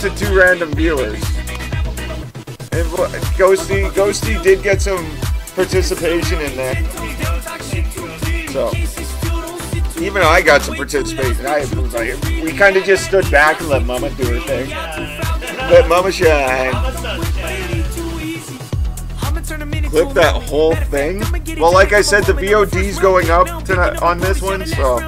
to two random viewers. And Ghosty, Ghosty did get some participation in there. So, even I got some participation. I like, we kind of just stood back and let Mama do her thing. Let Mama shine. Clip that whole thing. Well, like I said, the VOD's going up tonight on this one, so